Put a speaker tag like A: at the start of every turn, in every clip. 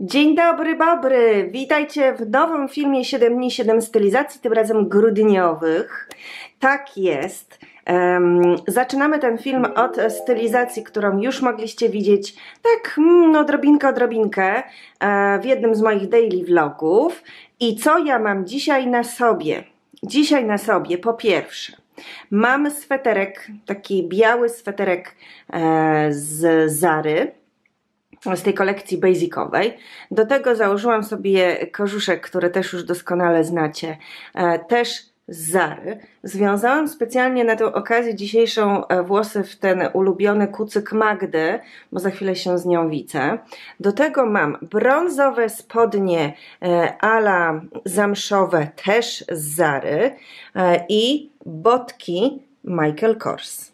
A: Dzień dobry, dobry! Witajcie w nowym filmie 7 dni, 7 stylizacji, tym razem grudniowych. Tak jest. Zaczynamy ten film od stylizacji, którą już mogliście widzieć tak, mm, odrobinkę, odrobinkę e, w jednym z moich daily vlogów. I co ja mam dzisiaj na sobie? Dzisiaj na sobie, po pierwsze, mam sweterek, taki biały sweterek e, z Zary z tej kolekcji basicowej. Do tego założyłam sobie korzuszek, który też już doskonale znacie, e, też z Zary. Związałam specjalnie na tę okazję dzisiejszą e, włosy w ten ulubiony kucyk Magdy, bo za chwilę się z nią widzę. Do tego mam brązowe spodnie e, ala zamszowe, też z Zary i botki Michael Kors.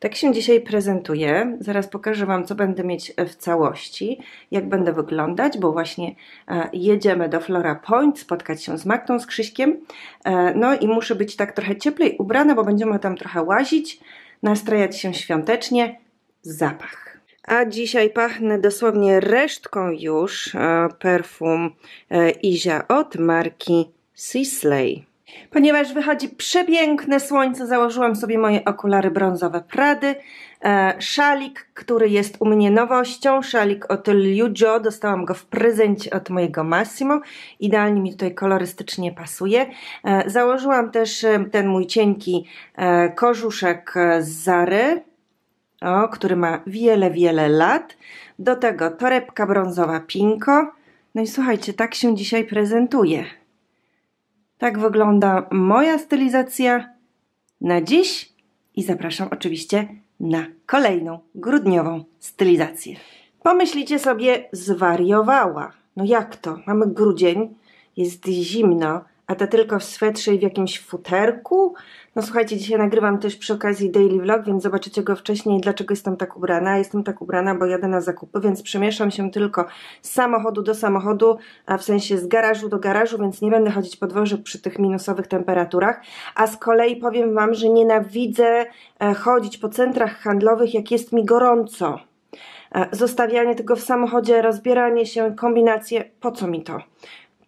A: Tak się dzisiaj prezentuję. Zaraz pokażę Wam, co będę mieć w całości, jak będę wyglądać, bo właśnie e, jedziemy do Flora Point, spotkać się z Magdą, z Krzyśkiem. E, no i muszę być tak trochę cieplej ubrana, bo będziemy tam trochę łazić, nastrajać się świątecznie. Zapach. A dzisiaj pachnę dosłownie resztką już e, perfum Izia od marki Sisley. Ponieważ wychodzi przepiękne słońce, założyłam sobie moje okulary brązowe Prady, e, szalik, który jest u mnie nowością, szalik od Liu Jo, dostałam go w prezencie od mojego Massimo, idealnie mi tutaj kolorystycznie pasuje. E, założyłam też e, ten mój cienki korzuszek z Zary, o, który ma wiele, wiele lat. Do tego torebka brązowa Pinko. No i słuchajcie, tak się dzisiaj prezentuje. Tak wygląda moja stylizacja na dziś i zapraszam oczywiście na kolejną grudniową stylizację. Pomyślicie sobie, zwariowała. No jak to? Mamy grudzień, jest zimno, a to tylko w swetrze i w jakimś futerku? No słuchajcie, dzisiaj nagrywam też przy okazji daily vlog, więc zobaczycie go wcześniej, dlaczego jestem tak ubrana. Jestem tak ubrana, bo jadę na zakupy, więc przemieszczam się tylko z samochodu do samochodu, a w sensie z garażu do garażu, więc nie będę chodzić po dworze przy tych minusowych temperaturach. A z kolei powiem Wam, że nienawidzę e, chodzić po centrach handlowych, jak jest mi gorąco e, zostawianie tego w samochodzie, rozbieranie się, kombinacje, po co mi to?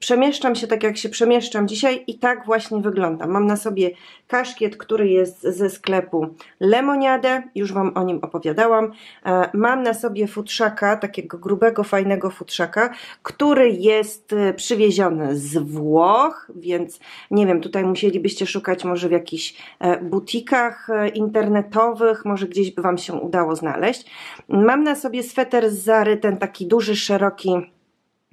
A: Przemieszczam się tak, jak się przemieszczam dzisiaj i tak właśnie wyglądam. Mam na sobie kaszkiet, który jest ze sklepu Lemoniadę, już Wam o nim opowiadałam. E, mam na sobie futrzaka, takiego grubego, fajnego futrzaka, który jest e, przywieziony z Włoch, więc nie wiem, tutaj musielibyście szukać może w jakichś e, butikach internetowych, może gdzieś by Wam się udało znaleźć. Mam na sobie sweter z Zary, ten taki duży, szeroki,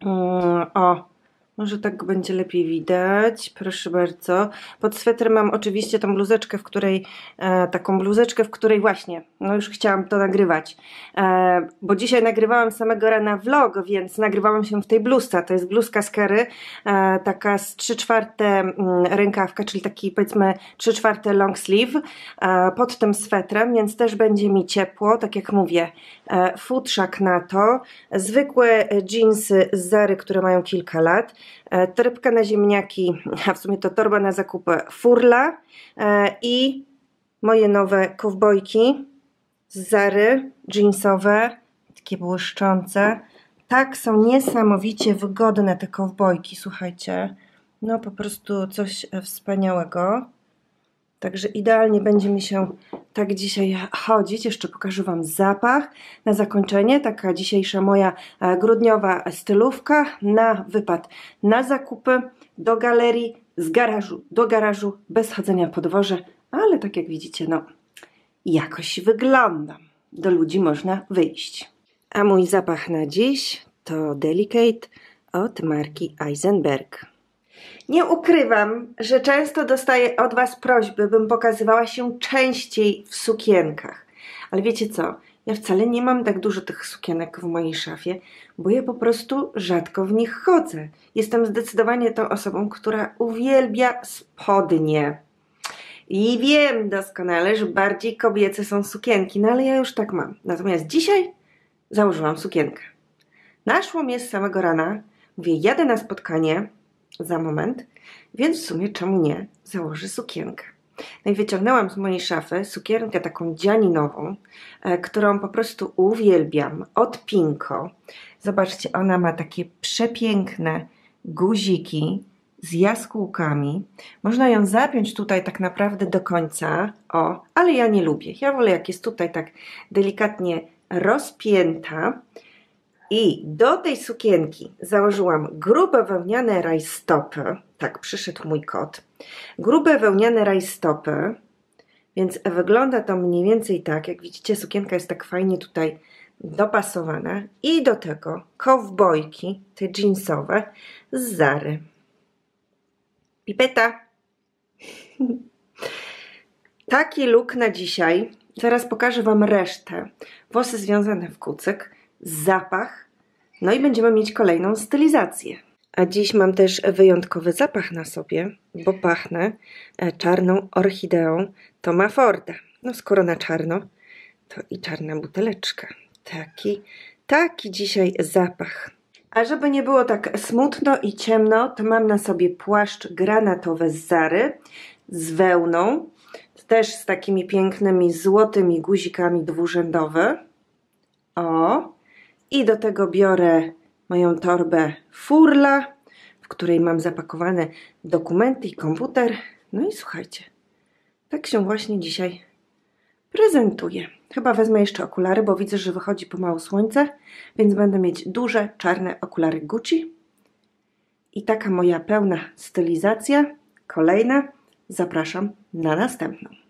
A: mm, o, może tak będzie lepiej widać. Proszę bardzo. Pod swetrem mam oczywiście tą bluzeczkę, w której, e, taką bluzeczkę, w której właśnie, no już chciałam to nagrywać, e, bo dzisiaj nagrywałam samego rana vlog, więc nagrywałam się w tej bluzce. To jest bluzka z e, taka z 3 czwarte mm, rękawka, czyli taki powiedzmy 3 czwarte long sleeve e, pod tym swetrem, więc też będzie mi ciepło, tak jak mówię, e, futrzak na to, zwykłe jeansy z Zary, które mają kilka lat, torebka na ziemniaki, a w sumie to torba na zakupy Furla e, i moje nowe kowbojki z Zary, jeansowe, takie błyszczące. Tak, są niesamowicie wygodne te kowbojki, słuchajcie. No po prostu coś wspaniałego. Także idealnie będzie mi się tak dzisiaj chodzić. Jeszcze pokażę Wam zapach. Na zakończenie taka dzisiejsza moja e, grudniowa stylówka na wypad na zakupy, do galerii, z garażu do garażu, bez chodzenia po dworze, ale tak jak widzicie, no jakoś wyglądam. Do ludzi można wyjść. A mój zapach na dziś to Delicate od marki Eisenberg. Nie ukrywam, że często dostaję od Was prośby, bym pokazywała się częściej w sukienkach. Ale wiecie co? Ja wcale nie mam tak dużo tych sukienek w mojej szafie, bo ja po prostu rzadko w nich chodzę. Jestem zdecydowanie tą osobą, która uwielbia spodnie. I wiem doskonale, że bardziej kobiece są sukienki, no ale ja już tak mam. Natomiast dzisiaj założyłam sukienkę. Naszło mnie z samego rana, mówię, jadę na spotkanie, za moment, więc w sumie czemu nie założę sukienkę. No i wyciągnęłam z mojej szafy sukienkę taką dzianinową, e, którą po prostu uwielbiam, od Pinko. Zobaczcie, ona ma takie przepiękne guziki z jaskółkami. Można ją zapiąć tutaj tak naprawdę do końca, o, ale ja nie lubię. Ja wolę jak jest tutaj tak delikatnie rozpięta. I do tej sukienki założyłam grube wełniane rajstopy. Tak, przyszedł mój kot. Grube wełniane rajstopy, więc wygląda to mniej więcej tak. Jak widzicie, sukienka jest tak fajnie tutaj dopasowana. I do tego kowbojki, te jeansowe z Zary. Pipeta. Taki look na dzisiaj. Zaraz pokażę Wam resztę. Włosy związane w kucyk, zapach, no i będziemy mieć kolejną stylizację. A dziś mam też wyjątkowy zapach na sobie, bo pachnę e, czarną orchideą Toma Forda. No skoro na czarno, to i czarna buteleczka. Taki, taki dzisiaj zapach. A żeby nie było tak smutno i ciemno, to mam na sobie płaszcz granatowy z Zary z wełną, też z takimi pięknymi złotymi guzikami dwurzędowy. O! I do tego biorę moją torbę Furla, w której mam zapakowane dokumenty i komputer. No i słuchajcie, tak się właśnie dzisiaj prezentuję. Chyba wezmę jeszcze okulary, bo widzę, że wychodzi pomału słońce, więc będę mieć duże, czarne okulary Gucci. I taka moja pełna stylizacja. Kolejna. Zapraszam na następną.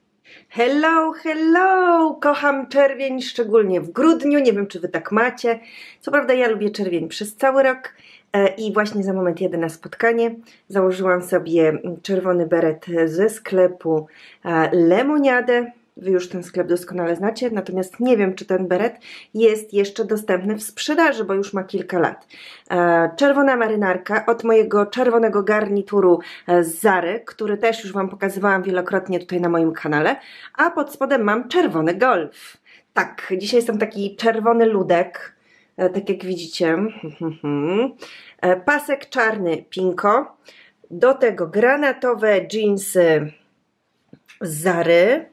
A: Hello, hello! Kocham czerwień, szczególnie w grudniu. Nie wiem, czy Wy tak macie. Co prawda, ja lubię czerwień przez cały rok. E, I właśnie za moment jedę na spotkanie. Założyłam sobie czerwony beret ze sklepu e, Lemoniadę. Wy już ten sklep doskonale znacie, natomiast nie wiem, czy ten beret jest jeszcze dostępny w sprzedaży, bo już ma kilka lat. E, czerwona marynarka od mojego czerwonego garnituru e, z Zary, który też już Wam pokazywałam wielokrotnie tutaj na moim kanale, a pod spodem mam czerwony golf. Tak, dzisiaj jestem taki czerwony ludek, e, tak jak widzicie. Pasek czarny pinko, do tego granatowe jeansy Zary,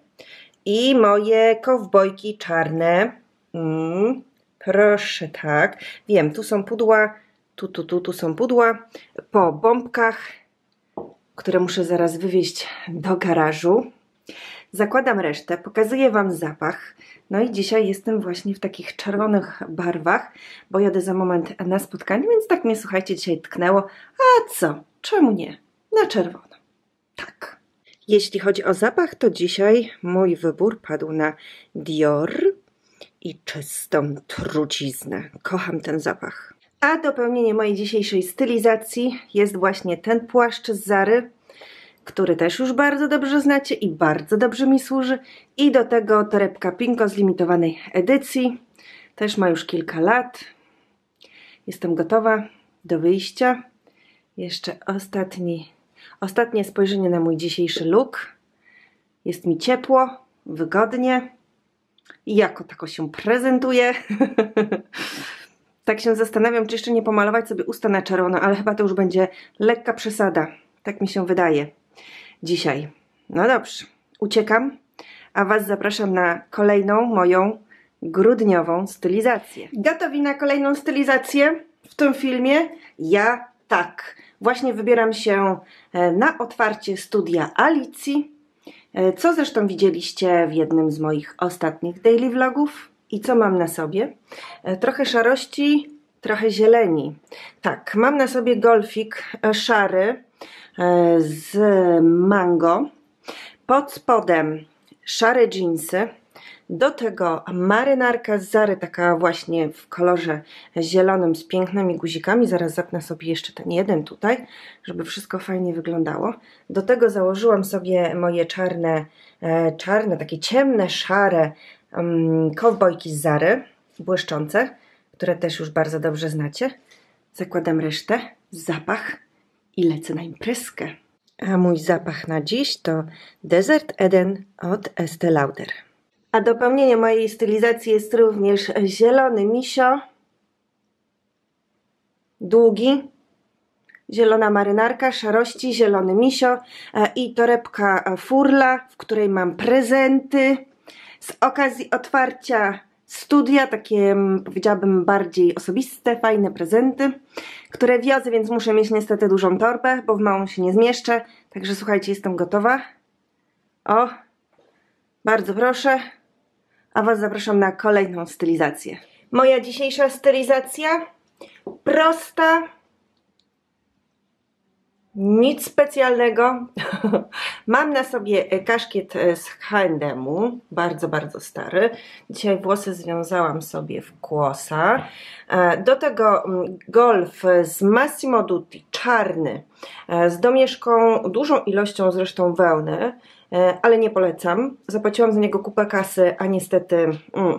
A: i moje kowbojki czarne. Mm, proszę, tak. Wiem, tu są pudła, tu, tu, tu, tu są pudła. Po bombkach, które muszę zaraz wywieźć do garażu. Zakładam resztę, pokazuję Wam zapach. No i dzisiaj jestem właśnie w takich czerwonych barwach, bo jadę za moment na spotkanie, więc tak mnie, słuchajcie, dzisiaj tknęło. A co? Czemu nie? Na czerwono. Tak. Jeśli chodzi o zapach, to dzisiaj mój wybór padł na Dior i czystą truciznę. Kocham ten zapach. A dopełnienie mojej dzisiejszej stylizacji jest właśnie ten płaszcz z Zary, który też już bardzo dobrze znacie i bardzo dobrze mi służy. I do tego torebka Pinko z limitowanej edycji. Też ma już kilka lat. Jestem gotowa do wyjścia. Jeszcze ostatni Ostatnie spojrzenie na mój dzisiejszy look. Jest mi ciepło, wygodnie i jako tako się prezentuje. tak się zastanawiam, czy jeszcze nie pomalować sobie usta na czerwono, ale chyba to już będzie lekka przesada. Tak mi się wydaje dzisiaj. No dobrze, uciekam, a Was zapraszam na kolejną moją grudniową stylizację. Gotowi na kolejną stylizację w tym filmie? Ja tak. Właśnie wybieram się e, na otwarcie studia Alicji, e, co zresztą widzieliście w jednym z moich ostatnich daily vlogów. I co mam na sobie? E, trochę szarości, trochę zieleni. Tak, mam na sobie golfik szary z mango. Pod spodem szare jeansy do tego marynarka z Zary, taka właśnie w kolorze zielonym z pięknymi guzikami. Zaraz zapnę sobie jeszcze ten jeden tutaj, żeby wszystko fajnie wyglądało. Do tego założyłam sobie moje czarne, e, czarne, takie ciemne, szare um, kowbojki z Zary, błyszczące, które też już bardzo dobrze znacie. Zakładam resztę, zapach i lecę na imprezkę. A mój zapach na dziś to Desert Eden od Estee Lauder. A dopełnienie mojej stylizacji jest również zielony misio, długi, zielona marynarka, szarości, zielony misio e, i torebka furla, w której mam prezenty. Z okazji otwarcia studia, takie powiedziałabym bardziej osobiste, fajne prezenty, które wiozę, więc muszę mieć niestety dużą torbę, bo w małą się nie zmieszczę. Także słuchajcie, jestem gotowa. O, bardzo proszę. A Was zapraszam na kolejną stylizację. Moja dzisiejsza stylizacja prosta, nic specjalnego. Mam na sobie kaszkiet z H&M-u, bardzo, bardzo stary. Dzisiaj włosy związałam sobie w kłosa. E, do tego mm, golf z Massimo Dutti, czarny, e, z domieszką, dużą ilością zresztą wełny. E, ale nie polecam. Zapłaciłam za niego kupę kasy, a niestety mm,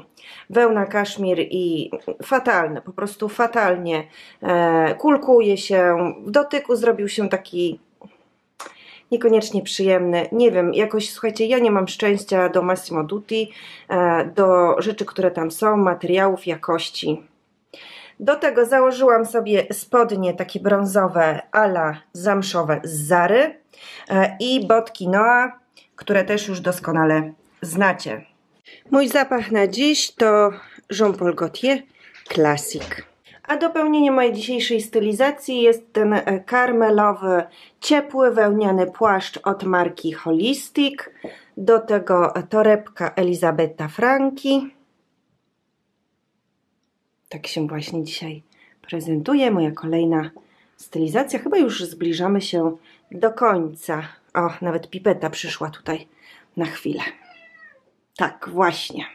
A: wełna, kaszmir i fatalne, po prostu fatalnie e, kulkuje się, w dotyku zrobił się taki niekoniecznie przyjemny. Nie wiem, jakoś słuchajcie, ja nie mam szczęścia do Massimo Dutti, e, do rzeczy, które tam są, materiałów, jakości. Do tego założyłam sobie spodnie takie brązowe, ala zamszowe z Zary e, i botki Noah które też już doskonale znacie. Mój zapach na dziś to Jean-Paul Gaultier Classic. A dopełnienie mojej dzisiejszej stylizacji jest ten karmelowy, ciepły, wełniany płaszcz od marki Holistic. Do tego torebka Elizabeta Franki. Tak się właśnie dzisiaj prezentuje moja kolejna stylizacja. Chyba już zbliżamy się do końca. O, nawet pipeta przyszła tutaj na chwilę. Tak, właśnie.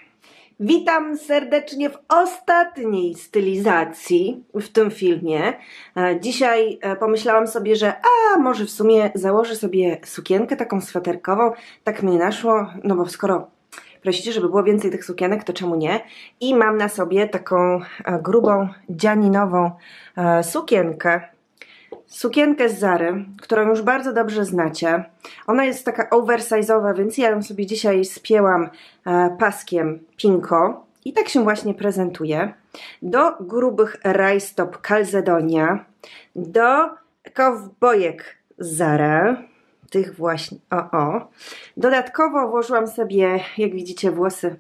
A: Witam serdecznie w ostatniej stylizacji w tym filmie. E, dzisiaj e, pomyślałam sobie, że a może w sumie założę sobie sukienkę taką sweterkową. Tak mnie naszło, no bo skoro prosicie, żeby było więcej tych sukienek, to czemu nie? I mam na sobie taką e, grubą, dzianinową sukienkę sukienkę z Zary, którą już bardzo dobrze znacie. Ona jest taka oversize'owa, więc ja ją sobie dzisiaj spięłam e, paskiem pinko i tak się właśnie prezentuje. Do grubych rajstop Calzedonia, do kowbojek Zara, tych właśnie, o o. Dodatkowo włożyłam sobie, jak widzicie, włosy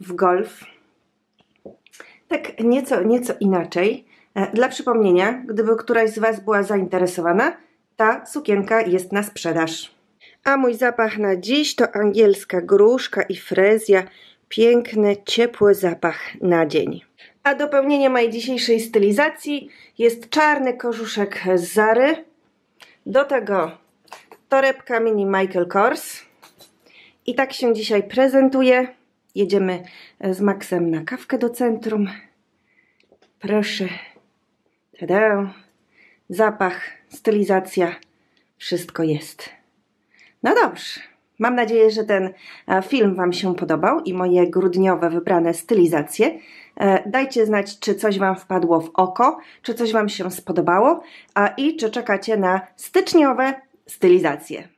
A: w golf. Tak nieco, nieco inaczej. E, dla przypomnienia, gdyby któraś z Was była zainteresowana, ta sukienka jest na sprzedaż. A mój zapach na dziś to angielska gruszka i frezja. Piękny, ciepły zapach na dzień. A dopełnienie mojej dzisiejszej stylizacji jest czarny kożuszek z Zary. Do tego torebka mini Michael Kors. I tak się dzisiaj prezentuje. Jedziemy z Maxem na kawkę do centrum. Proszę Tada! Zapach, stylizacja, wszystko jest. No dobrze. Mam nadzieję, że ten e, film Wam się podobał i moje grudniowe wybrane stylizacje. E, dajcie znać, czy coś Wam wpadło w oko, czy coś Wam się spodobało, a i czy czekacie na styczniowe stylizacje.